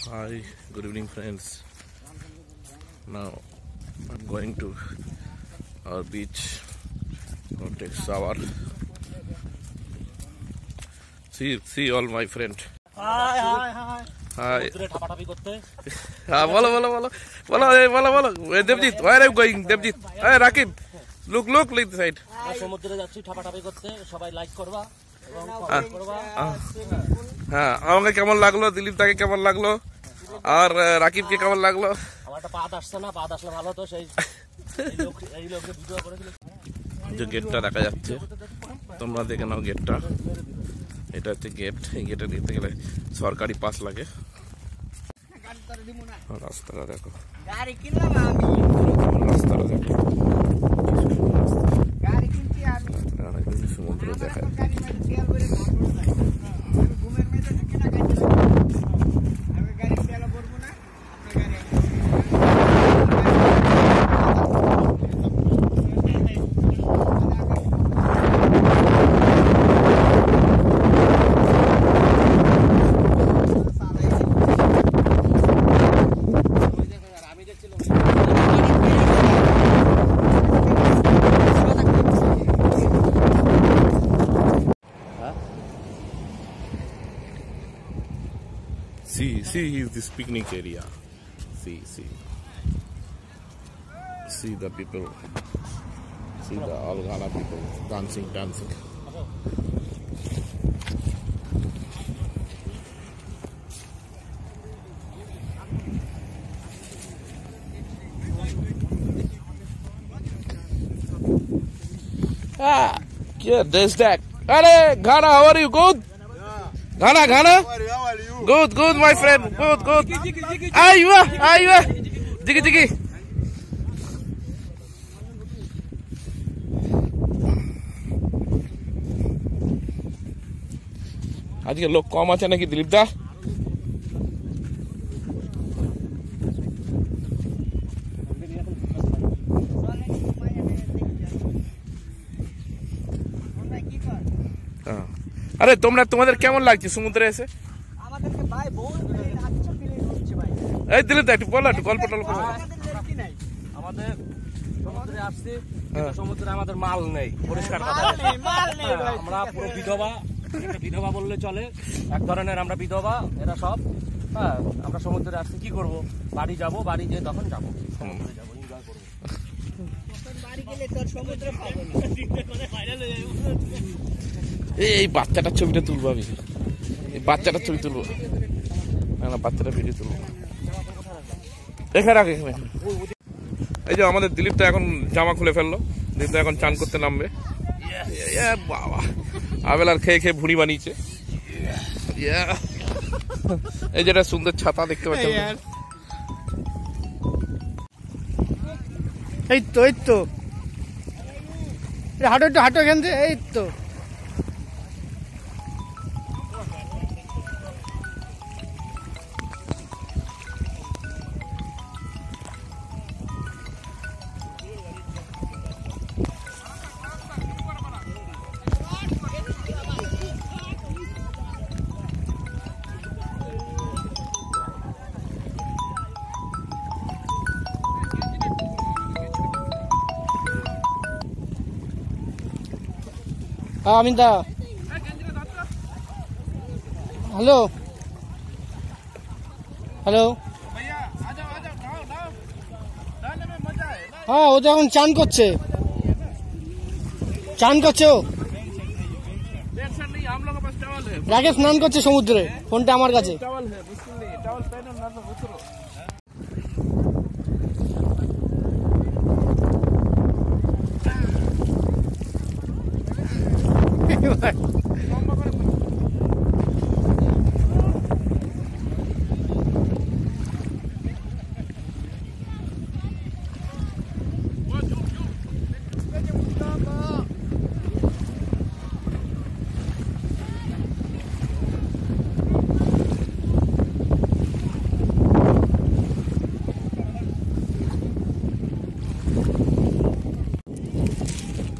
Hi, good evening, friends. Now I'm going to our beach. To take shower. See, see all my friend. Hi. দূরে ঠাপাঠাপি করতে হ্যাঁ বলো বলো বলো বলো বলো বলো Debjit where are you going Debojit এই রাকিব লুক লুক লিক সাইড সমুদ্রে যাচ্ছি ঠাপাঠাপি করতে সবাই লাইক করবা হ্যাঁ আমাকে কেমন লাগল? দিলীপ তাকে কেমন লাগল? আর রাকিবকে কেমন লাগল? যে গেটটা দেখা যাচ্ছে তোমরা দেখে নাও গেটটা। এটা হচ্ছে গেট। এই গেটে দিতে গেলে সরকারি পাস লাগে। রাস্তাটা দেখো। রাস্তাটা দেখো। See, see, is this picnic area. See, see. See the people. See the all Ghana people dancing, dancing. Ah, yeah, there's that. Hey, Ghana, how are you? Good? Ghana, Ghana? Good, good, my friend. Good, good. Aywa, aywa. Digi, digi. আজকে লোক কম আছে নাকি দিলীপ দা তোমরা কি কর হ্যাঁ। আরে তোমরা তোমাদের কেমন লাগছে সমুদ্রে এসে এই দিলীপ দা একটু বলো একটু গল্প টল্প। আমাদের সমুদ্রে আসছি হ্যাঁ। সমুদ্রে আমাদের মাল নেই পরিষ্কার আমরা পুরো বিধবা বিধবা বললে চলে। এক ধরনের আমরা বিধবা এরা সব। হ্যাঁ আমরা সমুদ্রে আসছি কি করব? বাড়ি যাব বাড়ি যেয়ে তখন যাব। সমুদ্রে যাব এনজয় করব। বাড়ি গেলে তোর সমুদ্রে পাবো না। এই এই বাচ্চাটার ছবিটা তুলবো আমি। এই বাচ্চাটার ছবি তুলবো। না না বাচ্চাটার ভিডিও তুলবো। এখানে রাখ এখানে। এই যে আমাদের দিলীপটা এখন জামা খুলে ফেলল। দিলীপটা এখন চান করতে নামবে। এ বাবা। আবেলার খেয়ে খেয়ে ভুড়ি বানিয়েছে। Yeah. এই যেটা সুন্দর ছাতা দেখতে পাচ্ছেন এই তো এই তো। হাঁটো একটু হাঁটো এখান থেকে। এই তো। হ্যাঁ আমি দা হ্যালো। হ্যালো। হ্যাঁ ও তো এখন চান করছে। চান করছে ও। রাগে স্নান করছে সমুদ্রে, ফোনটা আমার কাছে।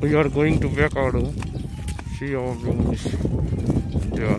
we are going to back out see how long is there